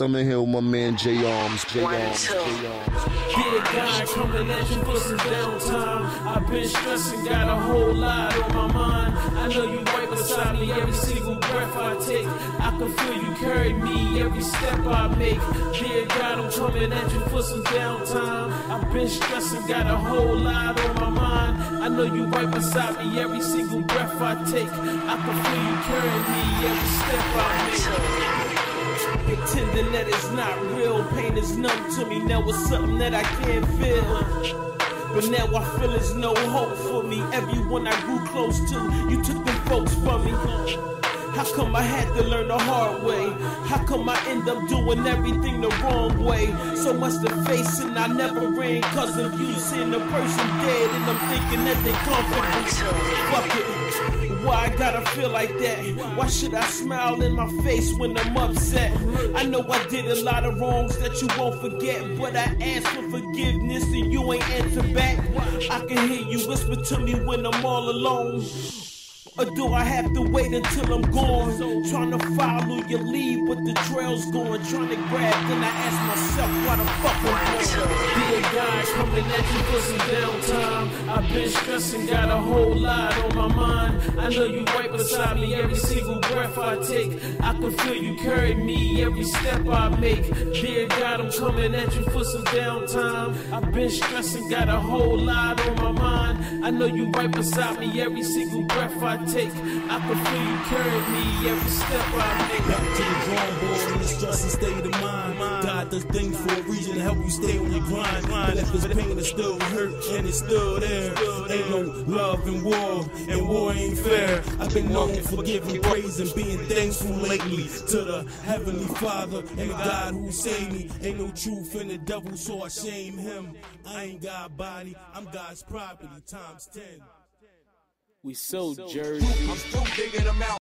I'm in here with my man J Arms. J Arms. J Arms. Dear God, coming at you for some downtime. I've been stressing, got a whole lot on my mind. I know you right beside me every single breath I take. I can feel you carry me every step I make. Dear God, I'm coming at you for some downtime. I've been stressing, got a whole lot on my mind. I know you right beside me every single breath I take. I can feel you carry me every step I make. That it's not real, pain is numb to me. Now it's something that I can't feel. But now I feel there's no hope for me. Everyone I grew close to, you took them folks from me. How come I had to learn the hard way? How come I end up doing everything the wrong way? So much to face and I never ran cause of you. Seeing the person dead and I'm thinking that they comfortable. Feel like that? Why should I smile in my face when I'm upset? I know I did a lot of wrongs that you won't forget, but I asked for forgiveness and you ain't answer back. I can hear you whisper to me when I'm all alone. Or do I have to wait until I'm gone? Trying to follow your lead, but the trail's going. Trying to grab, then I ask myself, why the fuck am I Be a guy coming at you for some downtime. I've been stressing, got a whole lot on my mind. I know you right beside me every single breath I take. I can feel you carry me every step I make. Dear God, I'm coming at you for some downtime. I've been stressing, got a whole lot on my mind. I know you right beside me every single breath I take. I can feel you carry me every step I make. Back to the drawing board the stress and state of mind. God does things for a reason to help you stay on your grind. But if it's pain is still hurt and it's still there, ain't no love in war, and war ain't fair. I've been known for giving praise and being thankful lately to the Heavenly Father and God who saved me. Ain't no truth in the devil, so I shame him. I ain't God body, I'm God's property times ten. We so Jersey. I'm still digging them out.